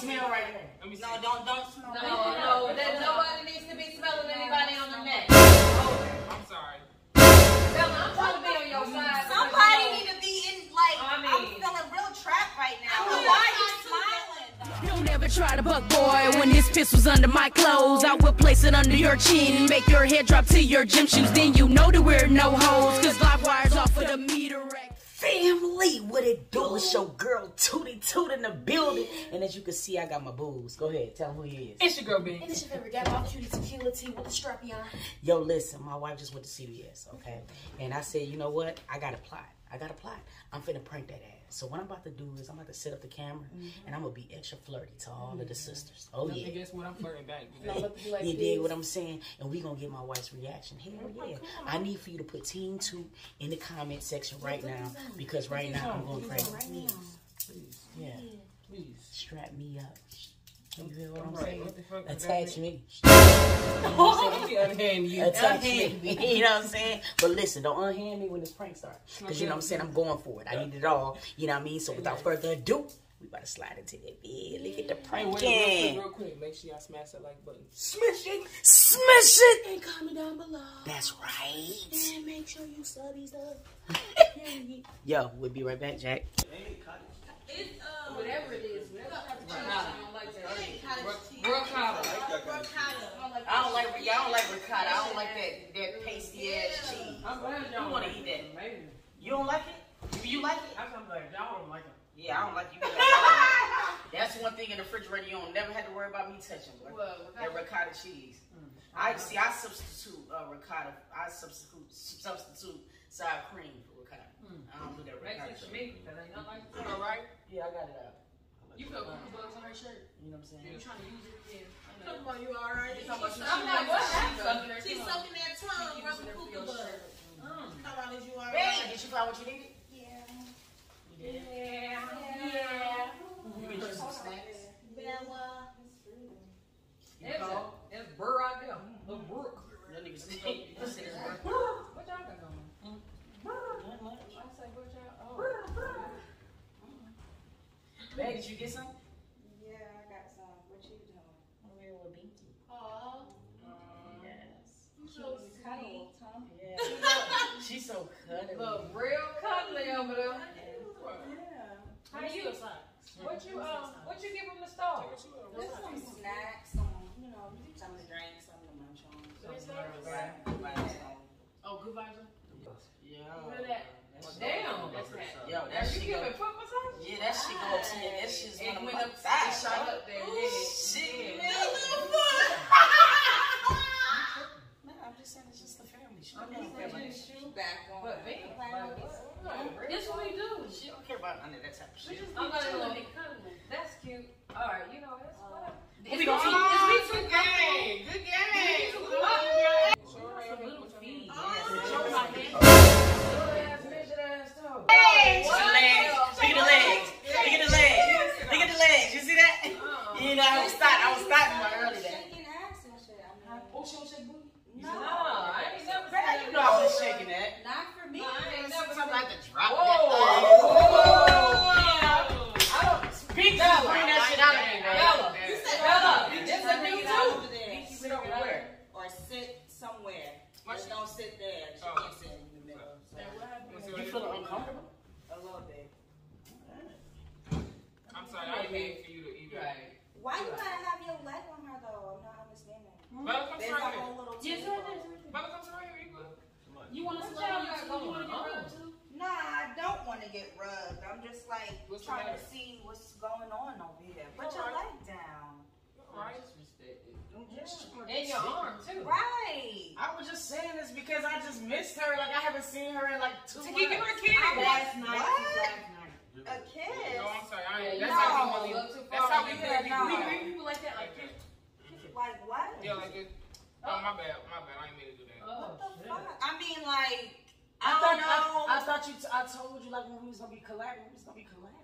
smell right there. Let me see. No, don't don't smell. No, that. no, that nobody needs to be smelling anybody on the neck. I'm sorry. Bella, I'm trying to be on your side. Somebody need to be in like. I I mean- am feeling real trapped right now. I mean, Why are you smiling? Don't ever try to buck boy when his pistol's under my clothes. I will place it under your chin, make your head drop to your gym shoes. Then you know that we're no hoes, cause live wires off of the meter rack. Family, what it do? It's your girl Tootie Toot in the building. And as you can see, I got my booze. Go ahead, tell them who he is. It's your girl, Ben. And it's your favorite guy, my cutie tequila tea with the strappy on. Yo, listen, my wife just went to CVS, okay? And I said, you know what? I got a plot. I got a plot. I'm finna prank that ass. So what I'm about to do is I'm about to set up the camera and I'm gonna be extra flirty to all of the sisters. Oh And yeah. guess what? I'm flirting back. I'm about to be like You this. dig what I'm saying? And we gonna get my wife's reaction. Hell yeah. I need for you to put Team Toot in the comment section right now because right now I'm going crazy. Please, Yeah. please. Strap me up. You hear what I'm Right, saying? what the fuck does Attach that me. Let me unhand you. Attach me. You know what I'm saying? But listen, don't unhand me when this prank starts. Because you know what I'm saying? I'm going for it. I need it all. You know what I mean? So without further ado, we about to slide into that bed. Look at the Hey, wait, real quick, real quick. Make sure y'all smash that like button. Smash it. Smash it. And comment down below. That's right. And make sure you subbies up. Yo, we'll be right back, Jack. It's uh, Whatever it is, cottage cheese. Ricotta. Ricotta. I don't like y'all don't like ricotta. I don't like that that pasty ass cheese. I'm glad You y'all wanna eat that? Maybe. You don't like it? Do you like it? That's something like y'all don't like it. Yeah, I don't like you. That's one thing in the refrigerator you don't never have to worry about me touching. Bro. Well, That ricotta cheese. I see. I substitute uh, ricotta. I substitute substitute sour cream for ricotta. I don't do that Makes ricotta. sense to me, because ain't nothing like it. All right. Yeah, I got it out. You put cookie bugs on her shirt. You know what I'm saying? You saying? trying to use it Yeah. Come on, you alright? I'm like, what? She's sucking her She's sucking that tongue, Keep rubbing using her for cookie your bugs. shirt. Mm. Come on, is you Hey, alright? did you find what you needed? Yeah. Yeah. did. Yeah. You get you some snacks. Bella. It's, a, it's burr out there. Little brook. That nigga said- he said it's worth- What y'all got going? Not much. I say, what y'all? Oh. Babe, did you get some? Yeah, I got some. What you doing? Over here with Binky. Aw. Yes. So sweet. Yeah. She's so cuddly. Look, real cuddly over there. Yeah. How you? What you um? What you give from the store? Just some snacks, some, you know, something to drink, something to munch on. Oh, good vibes. Yeah. Look at that. Damn. That's that. Yo, that That you shit go. giving foot massage? Yeah, that shit go up to your. That shit's It went my up. It thighs. shot up there. didn't it? Shit, Yeah. man, I'm just saying it's just a family. She don't care about that. shoe back on. But man, Like, like, what? this what we do. She don't care about none of that type of shit. I'm gonna let it come. That's cute. All right, you know that's uh, whatever. We gonna Is feed- me too Good game. Good game. Some little feet. Show my hand. Little ass, midget ass toe. You know, I was starting. I was starting my early day. Shaking ass and shit. I mean, Oh, she don't shake booty. No, I ain't never Girl, you know I was shaking that. not for me. I ain't never Sometimes I seen have to drop Whoa. that. Whoa. I don't speak to bring that shit out of me, man. Bella. You said Bella, you this a bring new too. Sit over where? Or sit somewhere. Just she- don't sit there. She Oh. can't sit in the middle. You feeling uncomfortable? A little bit. I'm sorry. I didn't mean for you to even. Right. Why you gotta have your leg on her though? I'm not understanding. Bella, come There's right a here. whole little Yes, table. right there, right there. Bella, come right here. You good? You want to What slide y'all on got too? You going want to get on? rubbed too? Nah, I don't want to get rubbed. I'm just like What's the trying to see what's going on over here. Put your leg down. Right. And your arm too. Right. I was just saying this because I just missed her. Like I haven't seen her in like two To keep months. my kid. Last night. What? Last night. A kiss. No, I'm sorry. I ain't. you That's know how we a do little too That's how we Yeah, no. We people like that, like this. Like what? Yeah, like this. Oh. oh, my bad. My bad. I ain't mean to do that. Oh, What the shit. fuck? I mean, like, I I thought don't know. I, I thought you. T- I told you like when we was gonna be collabing, we was gonna be collabing.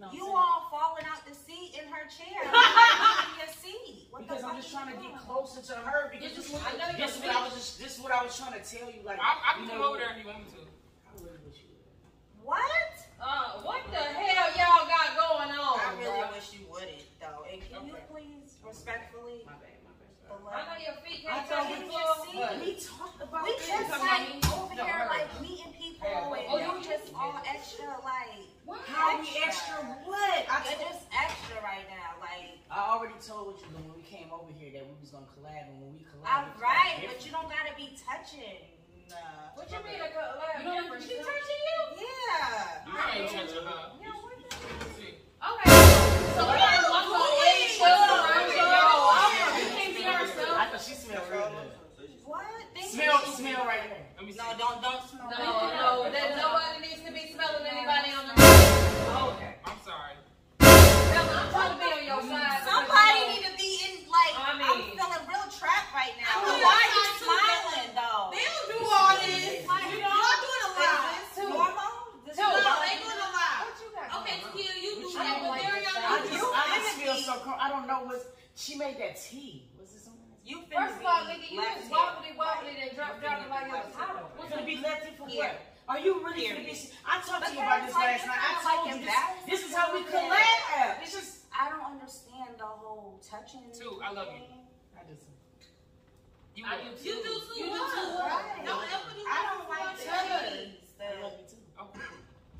Like you know. You all falling out the seat in her chair. in your seat. What Because I'm just trying to get closer to her. Because You this, just- I know this you're what I was just. This is what I was trying to tell you. Like I, I you can know, come over there if you want me to. I really wish you would. What? Uh, what the hell y'all got going on? I really bruh? wish you wouldn't, though. And Can you please respectfully? My bad, my bad. I know left? your feet can't thought touch we the just floor, see but- We talked about We this. just like over No, here her. like meeting people Yeah, but- and oh, you're you- just all extra like. How we extra what? I, You're told- just extra right now, like. I already told you when we came over here that we was gonna collab, and when we collab, All we collab right, but you don't gotta be touching. Nah. What you mean a cut? You don't- She touching you? Yeah. I ain't touching her. Yeah, what the- Okay. So we gotta walk on eggshells around here. You can't be ourselves. I thought she smelled real good. What? Smell, smell right here. let me see. No, don't don't smell. No, Com- I know what she made that tea. Was it something? You First of all, be nigga, you left just wobbly wobbly and drop drop it like it was hot. What's gonna be lefty for Here. what? Are you really Here. gonna be? I talked to you about this like- last night. I told like you this. This is how we to collab. It's just. I don't understand the whole touching. Toot, I love you. thing. I just. You I will. do you do too. You do too. Right. Don't ever do I don't for like each the other. cheese. I love you too. Okay.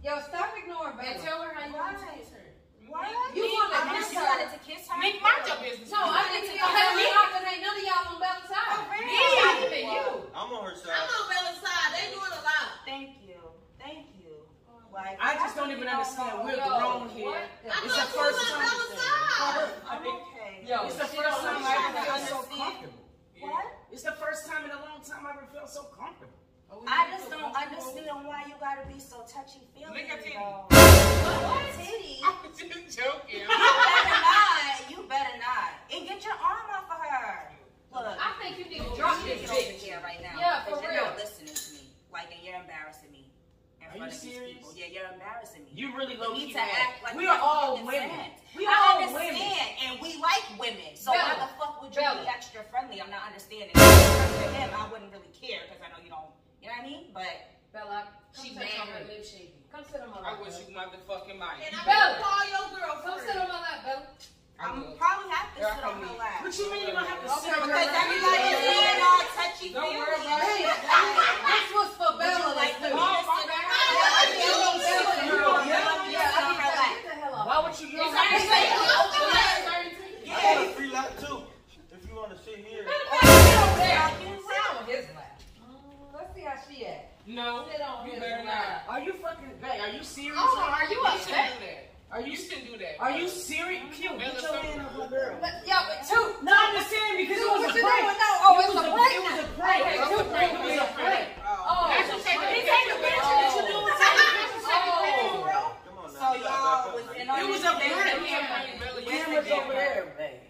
Yo, stop ignoring And Bella. tell her how you want to Right. taste her. what? You want to I kiss just her? Wanted to. Nick, mind your business. No, I think y'all have me because ain't none of y'all on Bella's side. Oh, really? Not even you. I'm on her side. I'm side. on Bella's side. They doing a lot. Thank you. Thank you. Like, I just don't even understand. know. We're grown here. what? I It's the first on time. Bella's side. I'm okay. Yo, It's the first time I ever understand. felt so comfortable. What? It's the first time in a long time I ever felt so comfortable. Oh, I just don't understand why you gotta be so touchy feely. Lick her titty. though. What titty? I'm just joking. You better not. You better not. And get your arm off of her. Look. I think you need to drop you this get over bitch. here right now. Yeah, because for you're real. not listening to me. Like, and you're embarrassing me. In Are front you of these serious? people. Yeah, you're embarrassing me. You really You low need key to act like We are all women. sense. We I are all women. and we like women. So Bella. why the fuck would you Bella. be extra friendly? I'm not understanding. Don't. You know what I mean? But Bella, She come sit on her my lap. lip shaking. Come sit on my lap. I lap. wish Bella. you motherfucking might. And I Bella. better call your girl. Come sit on my lap, Bella. I I'm will. probably have to sit on come her lap. What you mean you don't have to Okay, sit on Because everybody's lap? being all touchy Don't feely. worry about it. You better not. Are you fucking? Hey, are you serious? Hold on, are you You shouldn't upset? do that. Are you? You shouldn't do that. Are you serious? Q, Bella, get your hand off my girl. But, yeah, but two. No, I'm just saying because it was a prank. doing now? Oh, It was a a- prank it was a prank. It was a prank. prank. It was a prank. Oh, That's okay. He take a picture. What you doing? Take a picture. Take a picture, bro. Come on now. So you gotta y'all back was up in now. on It was this a thing. prank. Bella, you, Camera's over there, babe.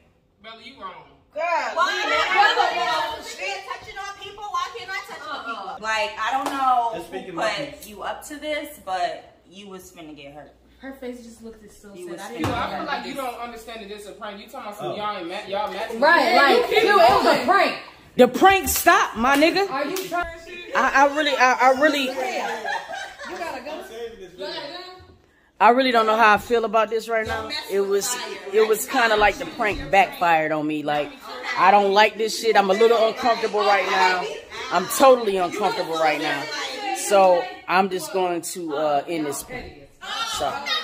Bella, you wrong. God, Why leave not? it. Bella, Shit, touching on people. Why can't I touch on people? Like I don't know Just who speaking my put you up to this, but you was finna get hurt. Her face just looked so You sad. was I You, didn't know I feel her like you don't understand that this is a prank. You talking about some Oh. y'all ain't mad, y'all mad. Right, like, dude, it was a prank. The prank stopped, my nigga. Are you trying? I, I really, I, I really, You gotta go. I'm saving this video. I really don't know how I feel about this right now. It was, it was kind of like the prank backfired on me. Like, I don't like this shit. I'm a little uncomfortable right now. I'm totally uncomfortable right now. So I'm just going to uh, end this. So.